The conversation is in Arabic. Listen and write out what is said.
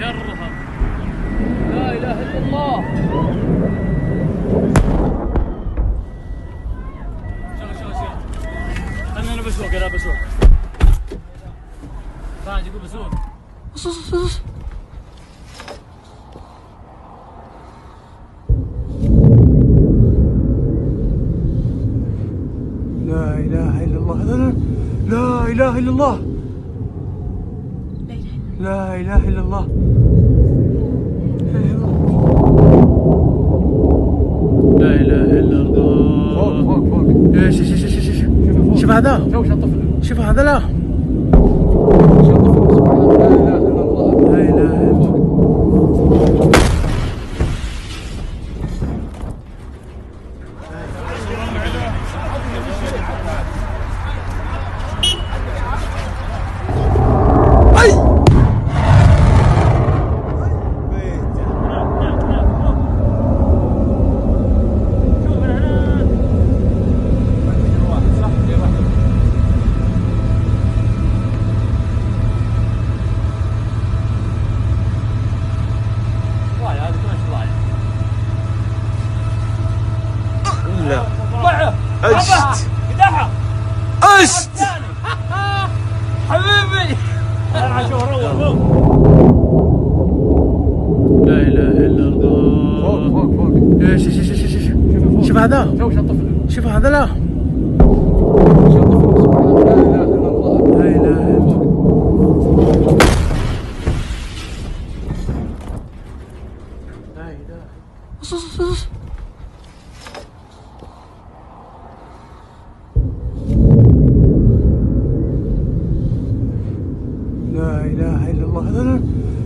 شرها لا اله الا الله شغل شغل شغل خلينا أنا بسوق أنا بسوق تعال يقول بسوق لا اله الا الله لا اله الا الله لا اله الا الله لا اله الا الله فوق فوق فوق إيش إيش. شوف هذا شوف شوف هذا لا شو الطفل سبحان الله لا اله الا الله لا اله الا الله طلع هذا كمان طلع لا. قدحها اشت حبيبي. شوف فوق لا إله إلا فوق الله فوق. فوق إيش إيش إيش إيش إيش شوف فوق. شوف هذا. شوف شو الطفل شوف. هذا لا.